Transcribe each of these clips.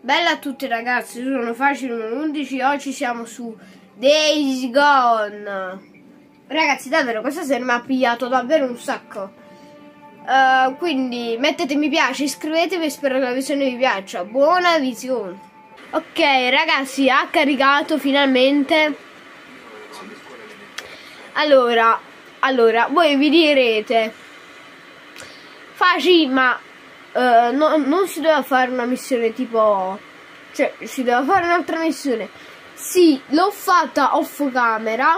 Bella a tutti ragazzi, sono Facile 11, oggi siamo su Days Gone. Ragazzi, davvero, questa serie mi ha pigliato davvero un sacco. Uh, quindi mettete mi piace, iscrivetevi spero che la visione vi piaccia. Buona visione. Ok, ragazzi, ha caricato finalmente. Allora, allora, voi vi direte Faci, ma uh, no, non si doveva fare una missione tipo... Cioè, si doveva fare un'altra missione. Sì, l'ho fatta off camera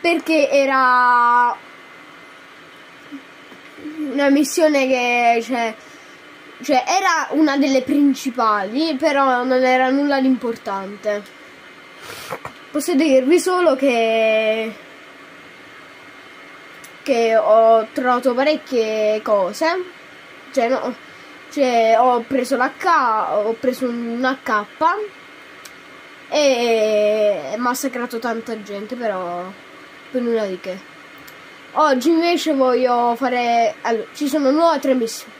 perché era una missione che cioè, cioè, era una delle principali però non era nulla di importante posso dirvi solo che che ho trovato parecchie cose. Cioè, no, cioè ho preso l'H, ho preso un AK e massacrato tanta gente, però per nulla di che. Oggi invece voglio fare... Allora, ci sono nuove tre missioni.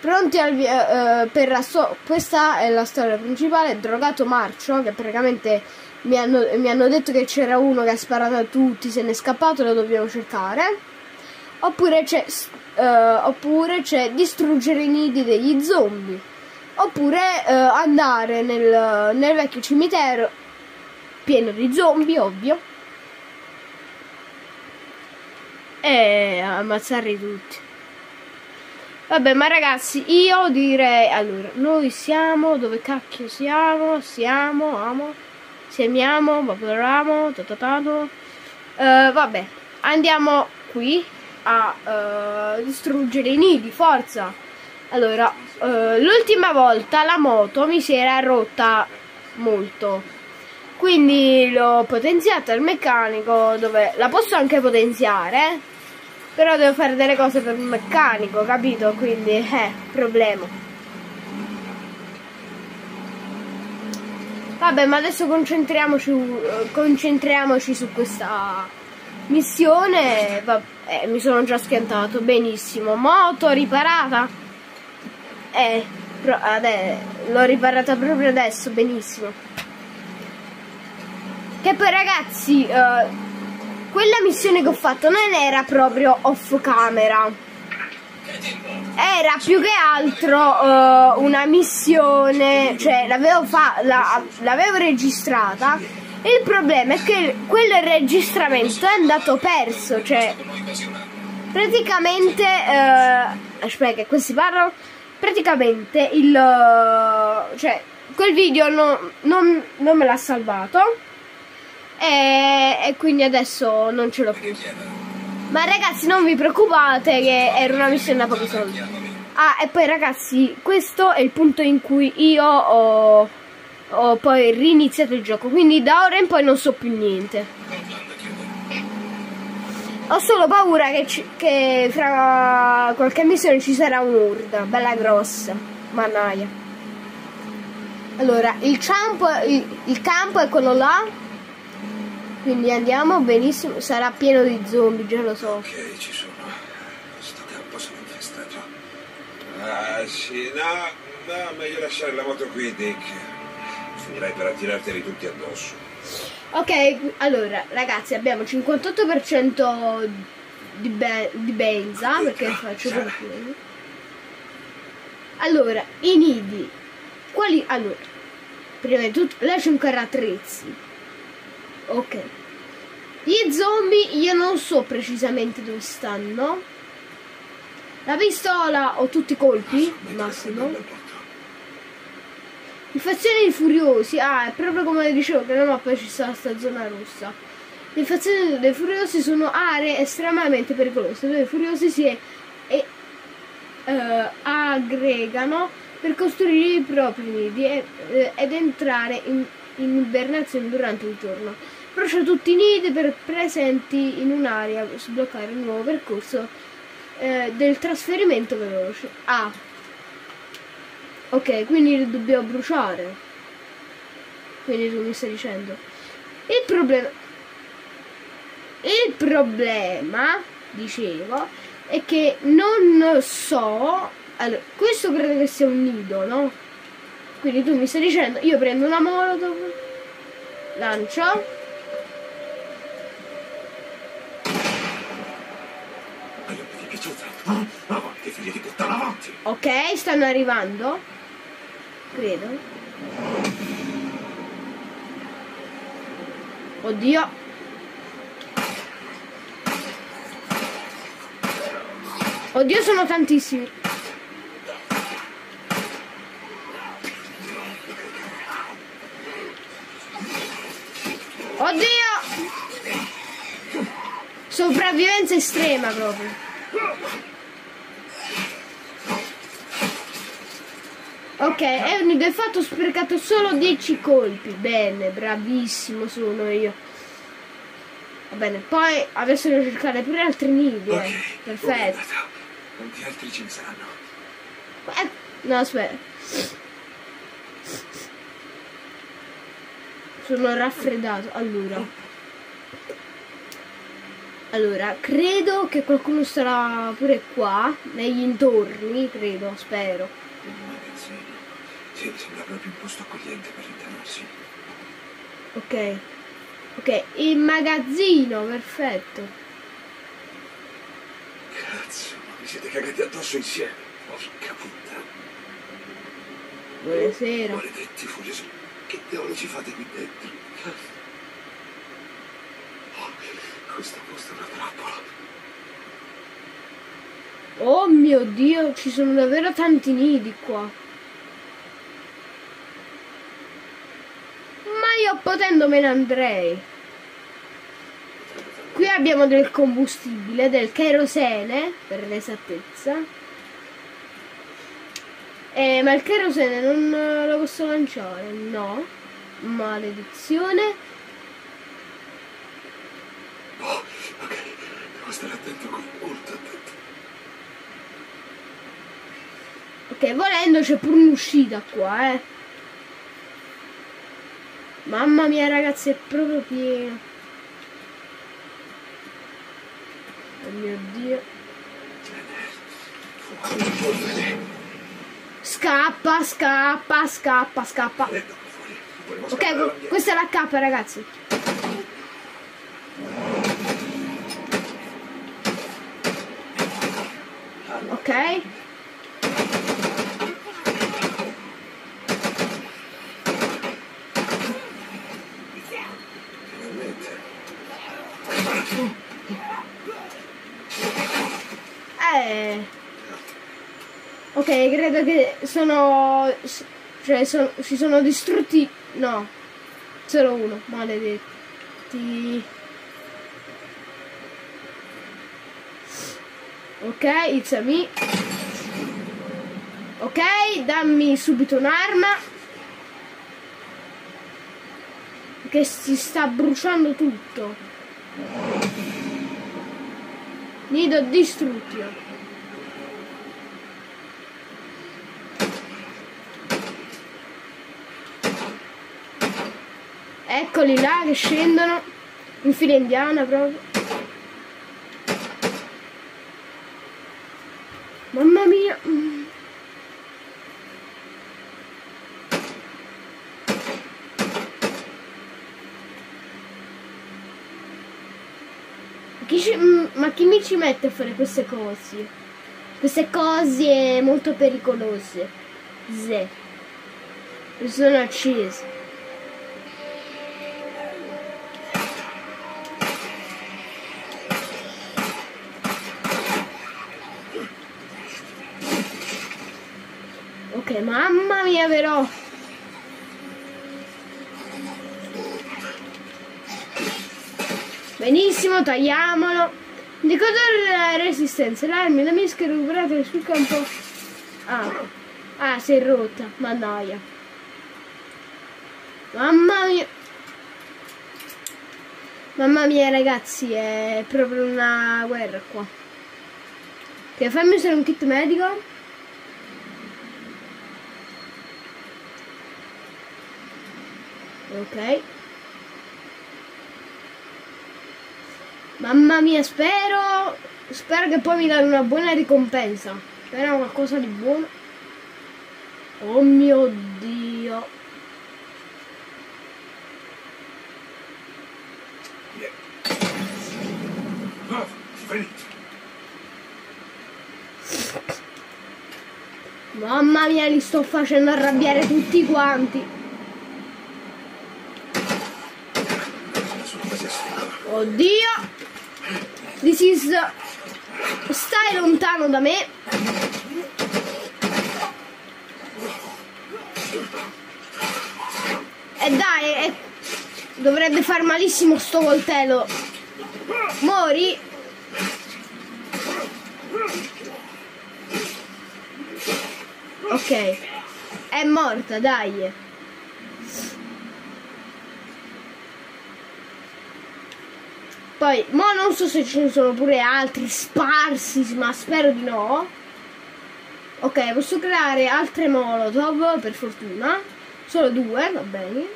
Pronti al. Eh, per la so questa è la storia principale, Drogato Marcio, che praticamente mi hanno, mi hanno detto che c'era uno che ha sparato a tutti, se n'è scappato, lo dobbiamo cercare. Oppure c'è, uh, oppure c'è distruggere i nidi degli zombie. Oppure uh, andare nel, nel vecchio cimitero pieno di zombie, ovvio. E ammazzarli tutti. Vabbè, ma ragazzi, io direi... Allora, noi siamo... Dove cacchio siamo? Siamo... Amo semiamo, vaporiamo, tatatato. Uh, vabbè, andiamo qui a uh, distruggere i nidi, forza. Allora, uh, l'ultima volta la moto mi si era rotta molto. Quindi l'ho potenziata al meccanico dove la posso anche potenziare, però devo fare delle cose per il meccanico, capito? Quindi, eh, problema. Vabbè, ma adesso concentriamoci, concentriamoci su questa missione. Vabbè, mi sono già schiantato, benissimo. Moto riparata. Eh, l'ho riparata proprio adesso, benissimo. Che poi ragazzi, uh, quella missione che ho fatto non era proprio off camera era più che altro uh, una missione, cioè l'avevo, la, registrata. Il problema è che quel registramento è andato perso, cioè praticamente, uh, aspetta che questi parlano, praticamente il, uh, cioè quel video non, non, non me l'ha salvato e, e quindi adesso non ce l'ho più. Ma ragazzi non vi preoccupate che era una missione da pochi soldi. Ah, e poi ragazzi, questo è il punto in cui io ho, ho poi riniziato il gioco. Quindi da ora in poi non so più niente. Ho solo paura che, che fra qualche missione ci sarà un'urda, bella grossa. Mannaia. Allora, il campo, il, il campo è quello là quindi andiamo benissimo, sarà pieno di zombie, già lo so. Ok, ci sono. Questo campo sarà infestato. Ah sì, no, no, meglio lasciare la moto qui, Dick. Finirai per attirarteli tutti addosso. Ok, allora ragazzi abbiamo 58% di, be di benza, perché faccio proprio Allora, i nidi. Quali? Allora, prima di tutto, lascio ancora attrezzi. Ok. Gli zombie io non so precisamente dove stanno. La pistola ho tutti i colpi, massimo. Infezioni di furiosi. Ah, è proprio come dicevo che nella mappa ci sta questa zona rossa. Le infezioni dei furiosi sono aree estremamente pericolose dove i furiosi si è, e, uh, aggregano per costruire i propri nidi e, eh, ed entrare in, in ibernazione durante il giorno. Brucia tutti i nidi per presenti in un'area, sbloccare il nuovo percorso eh, del trasferimento veloce. Ah. Ok, quindi li dobbiamo bruciare. Quindi tu mi stai dicendo. Il problema... Il problema, dicevo, è che non so... Allora, questo credo che sia un nido, no? Quindi tu mi stai dicendo, io prendo una molotov, lancio. Piaciuta? Ah, avanti! Ok, stanno arrivando. Credo. Oddio. Oddio, sono tantissimi. Oddio! Sopravvivenza estrema proprio. Ok, Ernie del fatto ho sprecato solo 10 colpi. Bene, bravissimo sono io. Va bene, poi adesso devo cercare pure altri nidi. eh. Ok, Perfetto. è. Quanti altri ce ne saranno? Eh, no, aspetta. Sono raffreddato. Allora. Allora, credo che qualcuno sarà pure qua, negli intorni, credo, spero. Sì, sembra proprio un posto accogliente per internarsi. Ok. Ok, il magazzino, perfetto. Cazzo, ma vi siete cagati addosso insieme. Porca puttana. Buonasera. Maledetti furiosi. Che diavolo ci fate qui dentro? Oh, questo posto è una trappola. Oh mio dio, ci sono davvero tanti nidi qua. Ma io potendo me ne andrei. Qui abbiamo del combustibile, del kerosene, per l'esattezza. Eh, ma il kerosene non lo posso lanciare, no. Maledizione. Oh, ok, devo stare attento con molto attento. Ok, volendo c'è pure un'uscita qua, eh. Mamma mia ragazzi, è proprio pieno. Oh mio dio. Scappa, scappa, scappa, scappa. Ok, questa è la K ragazzi. Ok. Eh. Ok, credo che sono. Cioè, sono- si sono distrutti. No. Solo uno, maledetti. Ok, it's a me. Ok, dammi subito un'arma. Che si sta bruciando tutto. Nido distruttio. Eccoli là che scendono. In fila indiana proprio. Mamma mia. Mm. Chi ci- mm, ma chi mi ci mette a fare queste cose? Queste cose molto pericolose. Ze. Sono acceso. Ok, mamma mia però. Benissimo, tagliamolo. Indicatore della resistenza. L'armi, la misca recuperate sul campo. Ah. Ah, si è rotta. Mannaia. Mamma mia. Mamma mia ragazzi, è proprio una guerra qua. Che fammi usare un kit medico? Ok. Mamma mia, spero. Spero che poi mi danno una buona ricompensa. Spero qualcosa di buono. Oh mio Dio. Mamma mia, li sto facendo arrabbiare tutti quanti. Oddio. This is... Stai lontano da me. E dai, eh, dovrebbe far malissimo sto coltello. Mori. Ok. È morta, dai. Poi, mo non so se ce ne sono pure altri sparsi, ma spero di no. Ok, posso creare altre molotov, per fortuna. Solo due, va bene.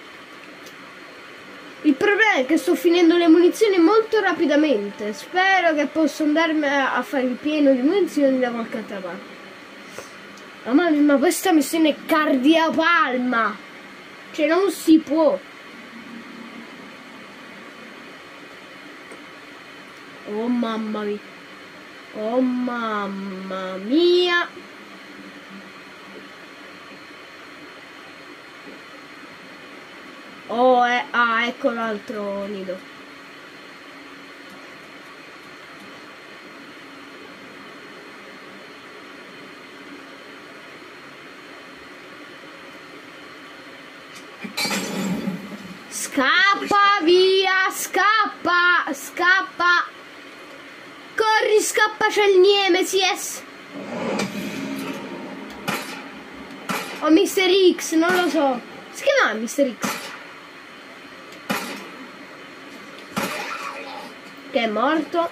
Il problema è che sto finendo le munizioni molto rapidamente. Spero che possa andarmi a a fare il pieno di munizioni da qualche altra parte. Mamma mia, ma questa missione è cardiapalma. Cioè, non si può. Oh mamma mia. Oh mamma mia. Oh, eh, ah, ecco l'altro nido. Scappa via, scappa, scappa. Corri, scappa, c'è il Nemesis. O Mr. X, non lo so. Si chiama Mr. X. Che è morto.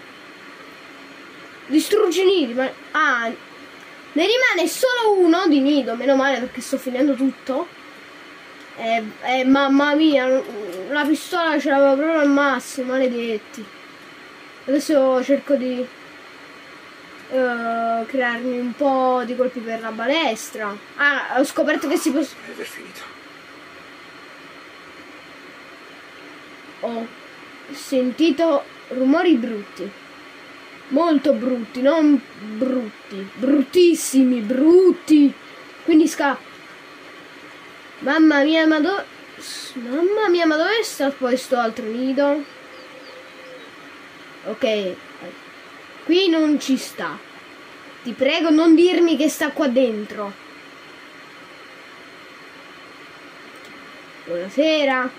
Distruggi nidi, ma... Ah, ne rimane solo uno di nido, meno male perché sto finendo tutto. Eh, eh, mamma mia, la pistola ce l'avevo proprio al massimo, maledetti. Adesso cerco di eh, crearmi un po' di colpi per la balestra. Ah, ho scoperto che si può... Deve aver finito. Ho sentito rumori brutti. Molto brutti, non brutti. Bruttissimi, brutti. Quindi scappo. Mamma mia, ma dove... Mamma mia, ma dove sta questo altro nido? Ok. Qui non ci sta. Ti prego non dirmi che sta qua dentro. Buonasera.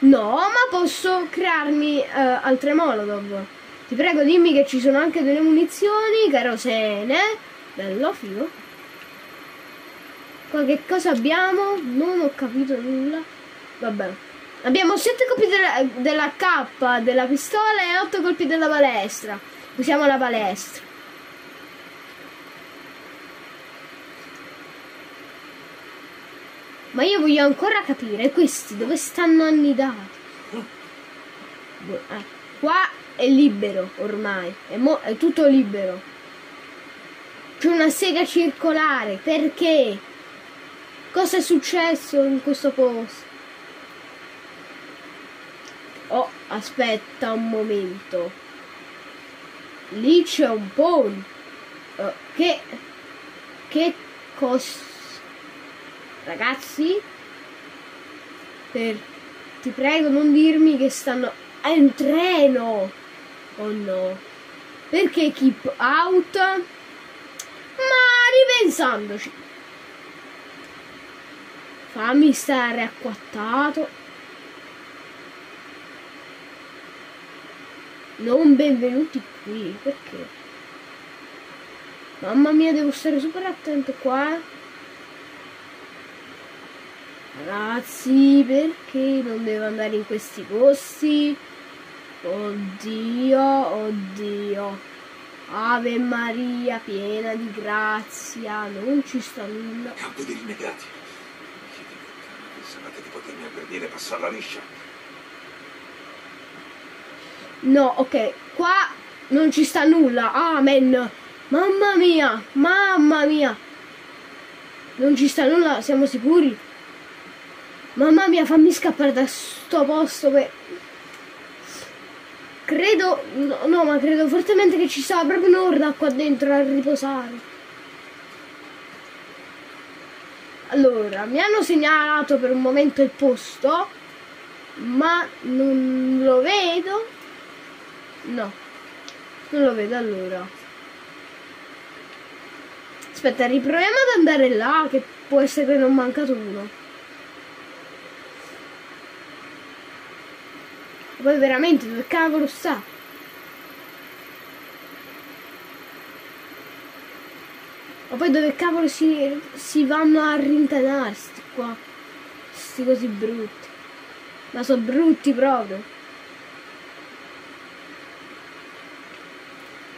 No, ma posso crearmi eh, altre molotov. Ti prego dimmi che ci sono anche delle munizioni, kerosene. Bello, figo. Qua che cosa abbiamo? Non ho capito nulla. Vabbè. Abbiamo 7 colpi della, della K della pistola e 8 colpi della balestra. Usiamo la balestra. Ma io voglio ancora capire questi dove stanno annidati. Boh, eh, Qua è libero ormai, è, è tutto libero. C'è una sega circolare, perché? Cosa è successo in questo posto? Oh, aspetta un momento. Lì c'è un pony. Eh, che... Che cos... Ragazzi? Per... Ti prego non dirmi che stanno... È un treno! Oh no. Perché keep out? Ma ripensandoci. Fammi stare acquattato. Non benvenuti qui, perché? Mamma mia, devo stare super attento qua. Ragazzi, perché non devo andare in questi posti? Oddio, oddio. Ave Maria, piena di grazia, non ci sta nulla. Campo dei rinnegati. Pensavate di potermi aggredire e passarla liscia? No, ok, qua non ci sta nulla. Amen. Mamma mia, mamma mia. Non ci sta nulla, siamo sicuri? Mamma mia, fammi scappare da sto posto per... Credo, no, no, ma credo fortemente che ci sia proprio un'orda qua dentro a riposare. Allora, mi hanno segnalato per un momento il posto, ma non lo vedo. No, non lo vedo allora. Aspetta, riproviamo ad andare là, che può essere che non mancato uno. Poi veramente dove cavolo sta? Ma poi dove cavolo si, si vanno a rintanarsi qua? Sti così brutti. Ma sono brutti proprio.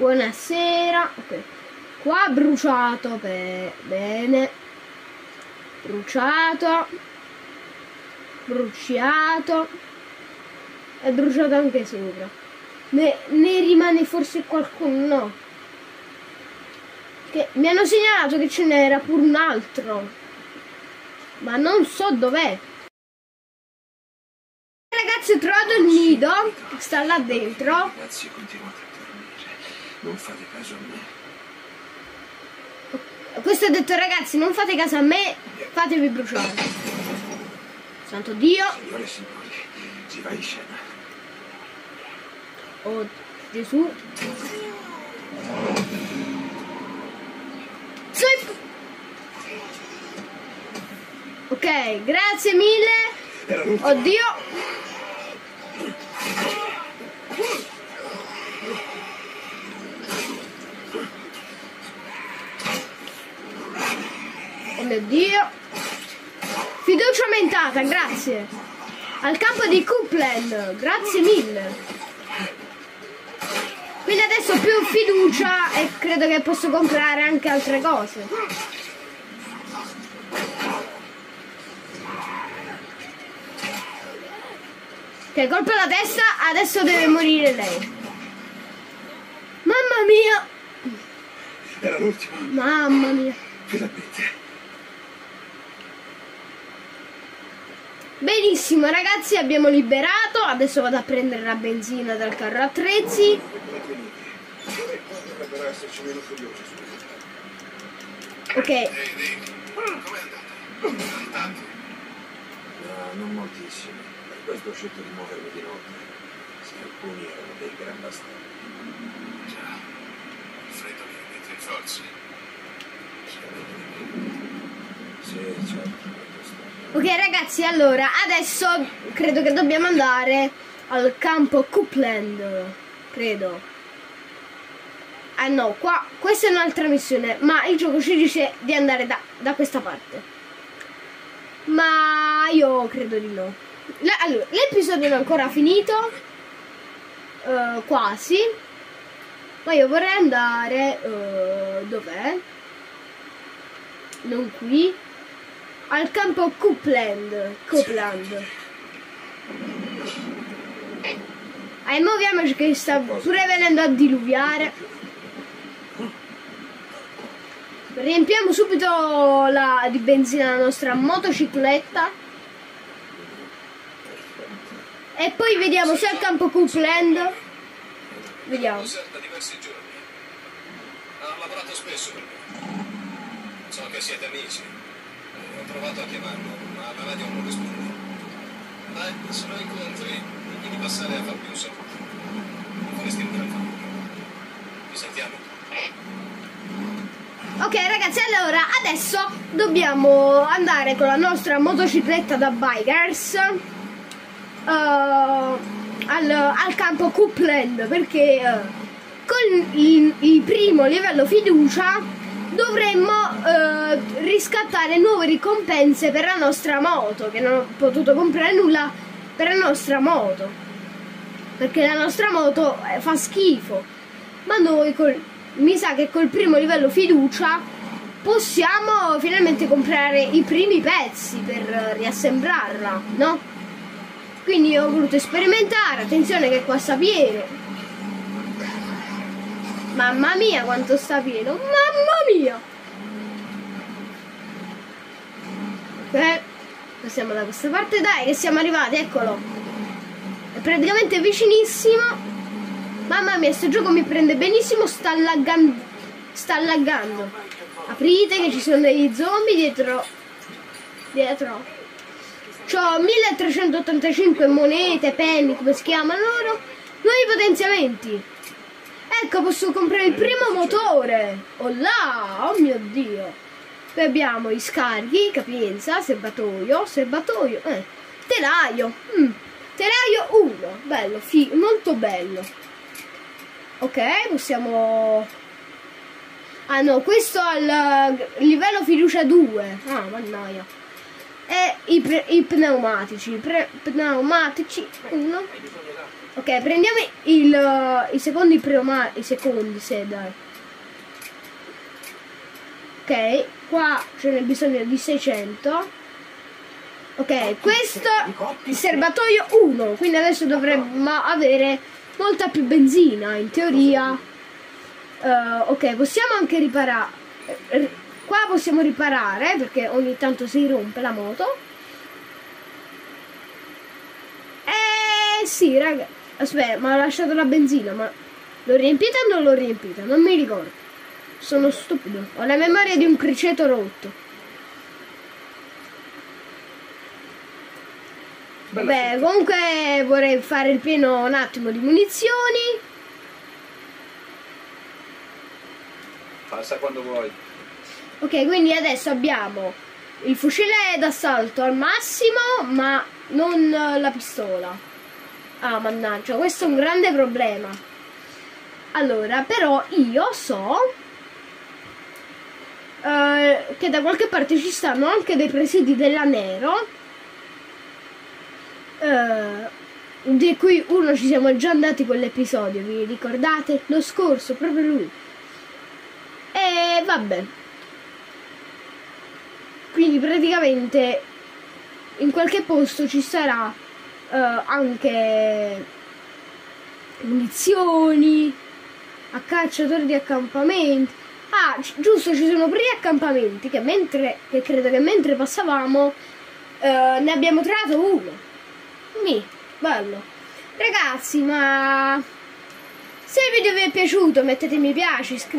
Buonasera. Ok. Qua bruciato. Be bene. Bruciato. Bruciato. È bruciato anche sopra. Ne, ne rimane forse qualcuno? No. Che mi hanno segnalato che ce n'era pure un altro. Ma non so dov'è. Ragazzi, ho trovato il nido. Sta là dentro. Ragazzi, continuate a dormire. Non fate caso a me. Questo ha detto ragazzi, non fate caso a me, fatevi bruciare. Santo Dio. Signore e signori, si va in scena. Oh Gesù. Zip. Ok, grazie mille. Oddio. Mio Dio. Fiducia aumentata, grazie. Al campo di Coupland, grazie mille. Quindi adesso più fiducia e credo che posso comprare anche altre cose. Ok, colpo alla testa, adesso deve morire lei. Mamma mia! Era l'ultimo. Mamma mia! Finalmente. Benissimo ragazzi, abbiamo liberato, adesso vado a prendere la benzina dal carro attrezzi. Ok? No, non moltissimo. Per questo ho scelto di muovermi di notte. Se alcuni erano dei gran bastardi. Già, il freddo mi rimette in forze. Sì, certo. Ok ragazzi, allora adesso credo che dobbiamo andare al campo Coupland, credo. Ah no, qua, questa è un'altra missione, ma il gioco ci dice di andare da, da questa parte. Ma io credo di no. La- allora, l'episodio non è ancora finito, eh, quasi, ma io vorrei andare, eh, dov'è? Non qui, al campo Coupland. Coupland. E muoviamoci che sta pure venendo a diluviare. Riempiamo subito la, di benzina la nostra motocicletta. E poi vediamo se al campo Coupland. Vediamo. Ha lavorato spesso per me. So che siete amici. Ho provato a chiamarlo, ma la radio non risponde. Dai, se lo incontri, digli di passare a farmi un saluto. Mi faresti un gran favore. Ci sentiamo. Ok ragazzi, allora adesso dobbiamo andare con la nostra motocicletta da bikers eh, al, al campo Coupland perché eh, con il, il primo livello fiducia dovremmo eh, riscattare nuove ricompense per la nostra moto che non ho potuto comprare nulla per la nostra moto perché la nostra moto eh, fa schifo ma noi col- mi sa che col primo livello fiducia possiamo finalmente comprare i primi pezzi per eh, riassemblarla, no? Quindi ho voluto sperimentare, attenzione che qua sta pieno. Mamma mia quanto sta pieno, mamma mia! Eh, passiamo da questa parte, dai che siamo arrivati, eccolo! È praticamente vicinissimo. Mamma mia, questo gioco mi prende benissimo, sta laggando. Sta laggando. Aprite che ci sono degli zombie dietro. Dietro. Ho 1385 monete, penny, come si chiamano loro? Nuovi potenziamenti. Ecco, posso comprare il primo motore. Oh là, oh mio Dio. Poi abbiamo i scarichi, capienza, serbatoio, serbatoio, eh, telaio. Mm. Telaio 1, bello, figo, molto bello. Ok, possiamo... Ah no, questo è il livello fiducia 2. Ah, mannaia. E i, pre- i pneumatici, pre- pneumatici 1. Ok, prendiamo il, i secondi pneumatici, i secondi, se dai. Ok, qua ce n'è bisogno di 600. Ok, questo è il serbatoio 1, quindi adesso dovremmo avere molta più benzina, in teoria. Uh, ok, possiamo anche riparare. Qua possiamo riparare perché ogni tanto si rompe la moto. Eh sì, raga. Aspetta, ma ho lasciato la benzina, ma l'ho riempita o non l'ho riempita? Non mi ricordo. Sono stupido. Ho la memoria di un criceto rotto. Beh, comunque vorrei fare il pieno un attimo di munizioni. Passa quando vuoi. Ok, quindi adesso abbiamo il fucile d'assalto al massimo, ma non la pistola. Ah, mannaggia, questo è un grande problema. Allora, però io so eh, che da qualche parte ci stanno anche dei presidi della Nero eh, di cui uno ci siamo già andati quell'episodio, vi ricordate? Lo scorso, proprio lui. E vabbè. Quindi praticamente in qualche posto ci sarà eh, anche munizioni, accacciatori di accampamenti. Ah, giusto, ci sono gli accampamenti che mentre che credo che mentre passavamo eh, ne abbiamo trovato uno. Mi, bello. Ragazzi, ma se il video vi è piaciuto mettete mi piace, iscrivetevi.